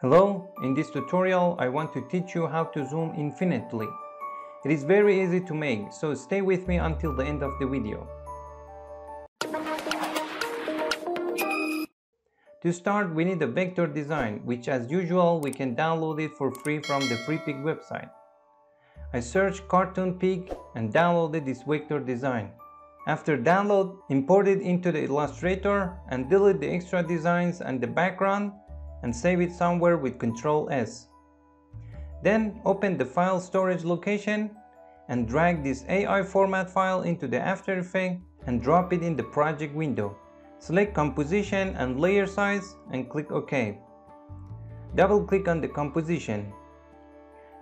Hello, in this tutorial I want to teach you how to zoom infinitely. It is very easy to make, so stay with me until the end of the video. To start, we need a vector design, which as usual we can download it for free from the FreePik website. I searched Cartoon Pig and downloaded this vector design. After download, import it into the Illustrator and delete the extra designs and the background and save it somewhere with Ctrl S. Then open the file storage location and drag this AI format file into the After Effects and drop it in the project window. Select composition and layer size and click OK. Double click on the composition.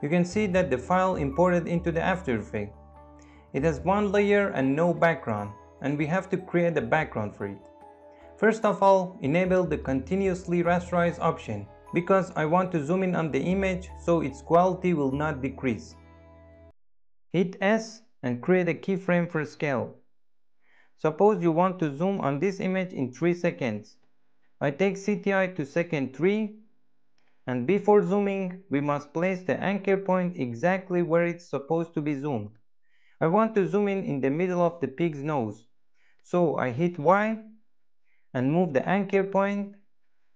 You can see that the file imported into the After Effects. It has one layer and no background and we have to create a background for it. First of all, enable the continuously rasterize option because I want to zoom in on the image so its quality will not decrease. Hit S and create a keyframe for scale. Suppose you want to zoom on this image in 3 seconds. I take CTI to second 3 and before zooming we must place the anchor point exactly where it's supposed to be zoomed. I want to zoom in in the middle of the pig's nose. So I hit Y and move the anchor point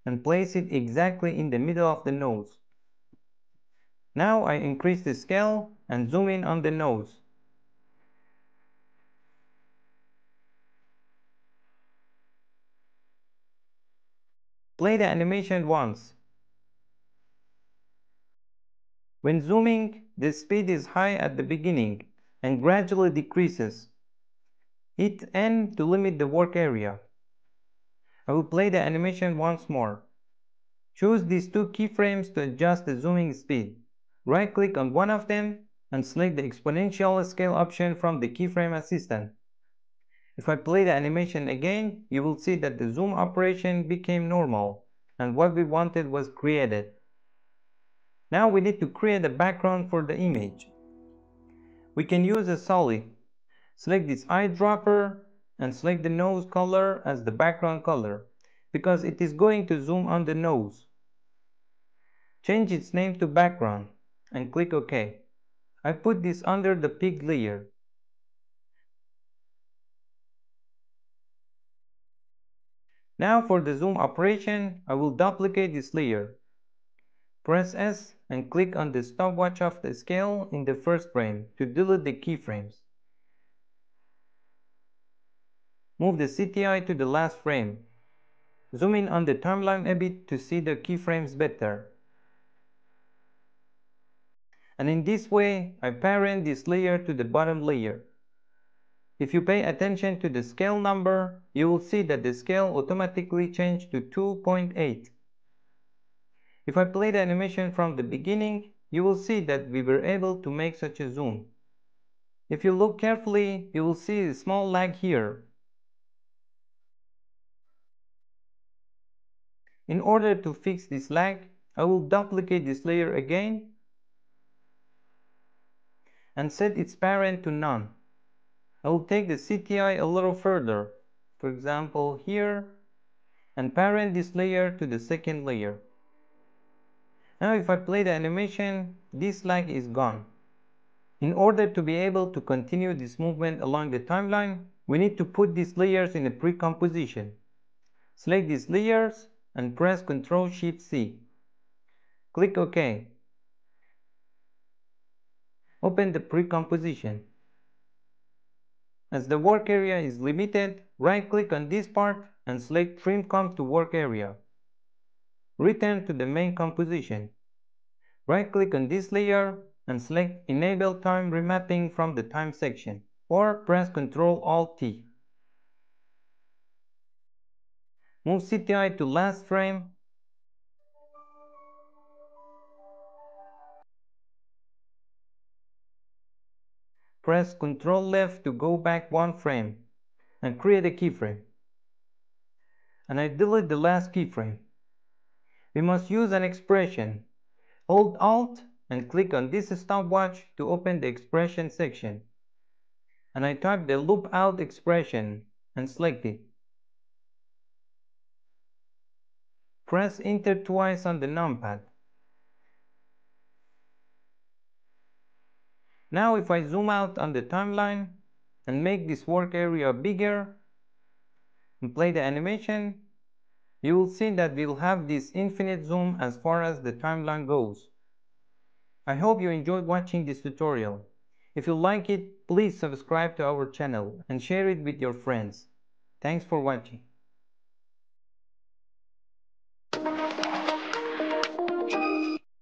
and place it exactly in the middle of the nose. Now I increase the scale and zoom in on the nose. Play the animation once. When zooming, the speed is high at the beginning and gradually decreases. Hit N to limit the work area. I will play the animation once more. Choose these two keyframes to adjust the zooming speed. Right click on one of them and select the exponential scale option from the keyframe assistant. If I play the animation again, you will see that the zoom operation became normal and what we wanted was created. Now we need to create a background for the image. We can use a solid. Select this eyedropper and select the nose color as the background color because it is going to zoom on the nose. Change its name to background and click OK. I put this under the pig layer. Now for the zoom operation, I will duplicate this layer. Press S and click on the stopwatch of the scale in the first frame to delete the keyframes. Move the CTI to the last frame. Zoom in on the timeline a bit to see the keyframes better. And in this way, I parent this layer to the bottom layer. If you pay attention to the scale number, you will see that the scale automatically changed to 2.8. If I play the animation from the beginning, you will see that we were able to make such a zoom. If you look carefully, you will see a small lag here In order to fix this lag, I will duplicate this layer again and set its parent to none. I will take the CTI a little further, for example here, and parent this layer to the second layer. Now if I play the animation, this lag is gone. In order to be able to continue this movement along the timeline, we need to put these layers in a pre-composition. Select these layers and press Ctrl Shift C. Click OK. Open the pre-composition. As the work area is limited, right click on this part and select Trim Comp to Work Area. Return to the main composition. Right click on this layer and select Enable Time Remapping from the Time section or press Ctrl Move CTI to last frame. Press Ctrl left to go back one frame and create a keyframe. And I delete the last keyframe. We must use an expression. Hold Alt and click on this stopwatch to open the expression section. And I type the loop out expression and select it. Press enter twice on the numpad. Now if I zoom out on the timeline and make this work area bigger and play the animation, you will see that we'll have this infinite zoom as far as the timeline goes. I hope you enjoyed watching this tutorial. If you like it, please subscribe to our channel and share it with your friends. Thanks for watching.